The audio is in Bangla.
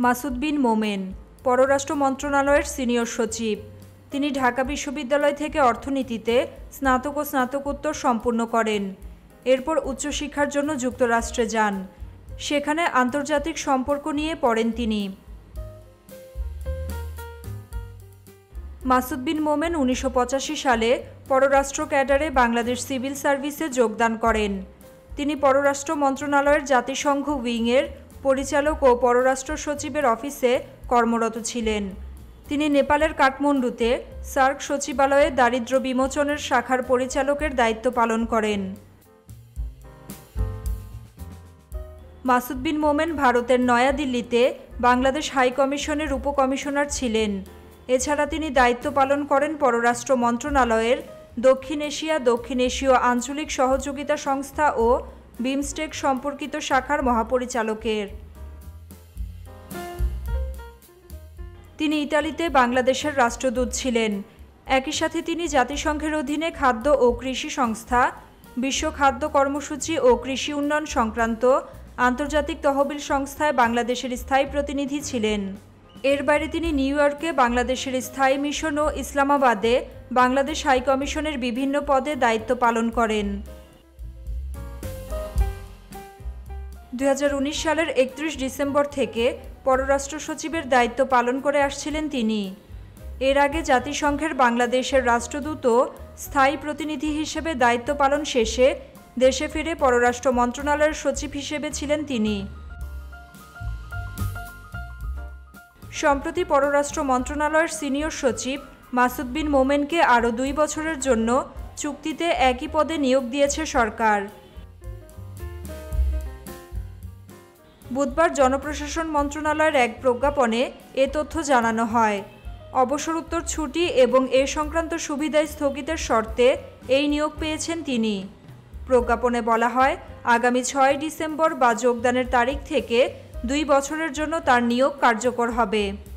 মাসুদ বিন মোমেন, পররাষ্ট্র মন্ত্রণালয়ের সিনিয়র সচিব। তিনি ঢাকা বিশ্ববিদ্যালয় থেকে অর্থনীতিতে স্নাতক ও স্নাতকোত্তর সম্পূর্ণ করেন। এরপর উচ্চশিক্ষার জন্য যুক্তরাষ্ট্রে যান। সেখানে আন্তর্জাতিক সম্পর্ক নিয়ে পড়েন তিনি। মাসুদ বিন মোমেন উনিশশো পঁচাশি সালে পররাষ্ট্র ক্যাডারে বাংলাদেশ সিভিল সার্ভিসে যোগদান করেন। তিনি পররাষ্ট্র মন্ত্রণালয়ের জাতিসংঘ উইংয়ের পরিচালক ও পররাষ্ট্র সচিবের অফিসে কর্মরত ছিলেন। তিনি নেপালের কাঠমান্ডুতে সার্ক সচিবালয়ে দারিদ্র বিমোচনের শাখার পরিচালকের দায়িত্ব পালন করেন। মাসুদ বিন মোমেন ভারতের নয়াদিল্লিতে বাংলাদেশ হাই কমিশনের উপকমিশনার ছিলেন। এছাড়া তিনি দায়িত্ব পালন করেন পররাষ্ট্র মন্ত্রণালয়ের দক্ষিণ এশিয়া, দক্ষিণ এশীয় আঞ্চলিক সহযোগিতা সংস্থা ও বিমস্টেক সম্পর্কিত শাখার মহাপরিচালকের। তিনি ইতালিতে বাংলাদেশের রাষ্ট্রদূত ছিলেন। একই সাথে তিনি জাতিসংঘের অধীনে খাদ্য ও কৃষি সংস্থা, বিশ্ব খাদ্য কর্মসূচি ও কৃষি উন্নয়ন সংক্রান্ত আন্তর্জাতিক তহবিল সংস্থায় বাংলাদেশের স্থায়ী প্রতিনিধি ছিলেন। এর বাইরে তিনি নিউ ইয়র্কে বাংলাদেশের স্থায়ী মিশন ও ইসলামাবাদে বাংলাদেশ হাইকমিশনের বিভিন্ন পদে দায়িত্ব পালন করেন। উনিশ সালের একত্রিশ ডিসেম্বর থেকে পররাষ্ট্র সচিবের দায়িত্ব পালন করে আসছিলেন তিনি। এর আগে জাতিসংঘের বাংলাদেশের রাষ্ট্রদূত স্থায়ী প্রতিনিধি হিসেবে দায়িত্ব পালন শেষে দেশে ফিরে পররাষ্ট্র মন্ত্রণালয়ের সচিব হিসেবে ছিলেন তিনি। সম্প্রতি পররাষ্ট্র মন্ত্রণালয়ের সিনিয়র সচিব মাসুদ বিন মোমেনকে আরও দুই বছরের জন্য চুক্তিতে একই পদে নিয়োগ দিয়েছে সরকার। বুধবার জনপ্রশাসন মন্ত্রণালয়ের এক প্রজ্ঞাপনে এ তথ্য জানানো হয়। অবসরোত্তর ছুটি এবং এ সংক্রান্ত সুবিধায় স্থগিতের শর্তে এই নিয়োগ পেয়েছেন তিনি। প্রজ্ঞাপনে বলা হয়, আগামী ছয় ডিসেম্বর বা যোগদানের তারিখ থেকে দুই বছরের জন্য তার নিয়োগ কার্যকর হবে।